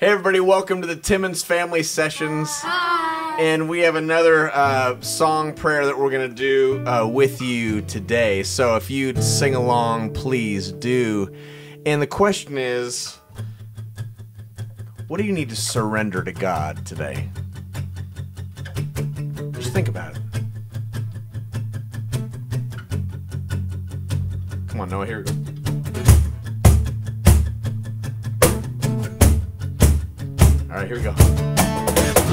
Hey, everybody, welcome to the Timmons Family Sessions. Hi. And we have another uh, song prayer that we're going to do uh, with you today. So if you'd sing along, please do. And the question is what do you need to surrender to God today? Just think about it. Come on, Noah, here we go. Right, here we go.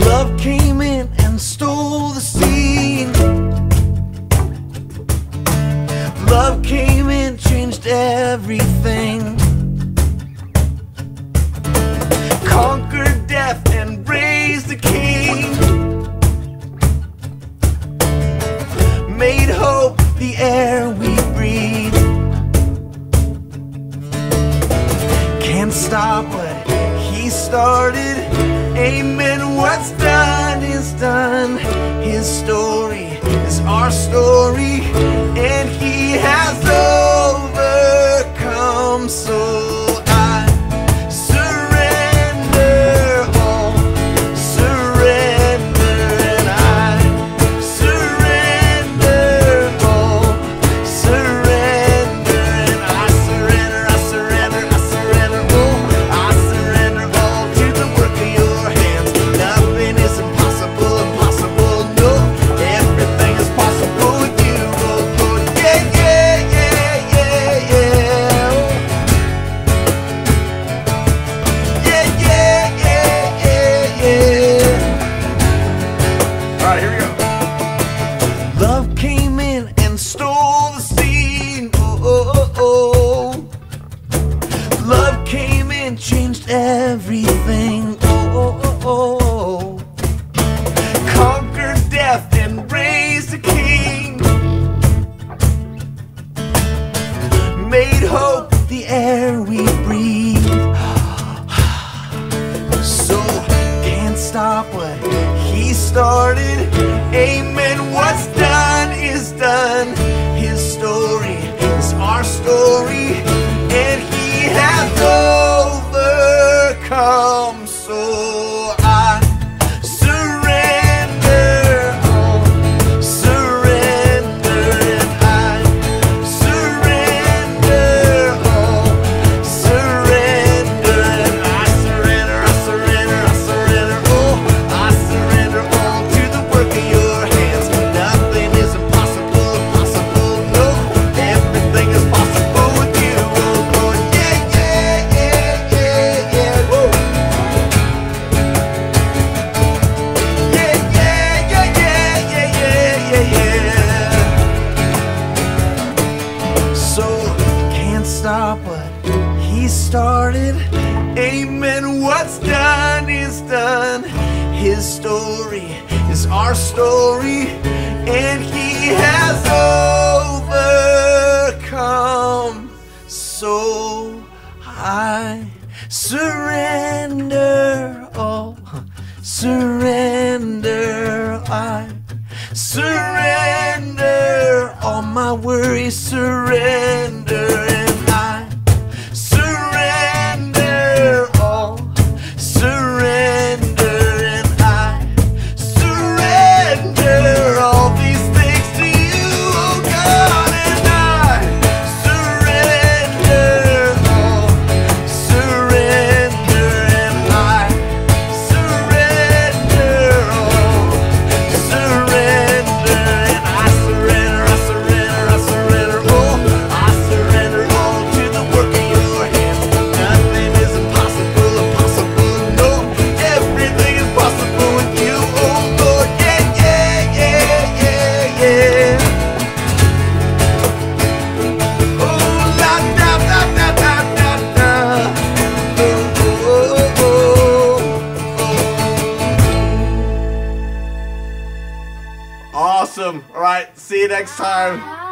Love came in and stole the Amen. What's done is done. His story is our story, everything. Oh, oh, oh, oh. oh. Conquered death and raised a king. Made hope the air we breathe. So can't stop what he started. Amen. Amen. What's done is done. His story is our story, and he has overcome. So I surrender all, surrender I. Surrender all my worries, surrender, Awesome. All right, see you next time.